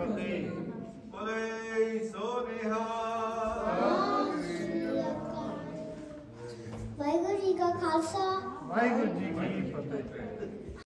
ਫਤਿਹ ਬੋਲੇ ਸੋ ਨਿਹਾਲ ਵਾਹਿਗੁਰੂ ਜੀ ਕਾ ਖਾਲਸਾ ਵਾਹਿਗੁਰੂ ਜੀ ਕੀ ਫਤਿਹ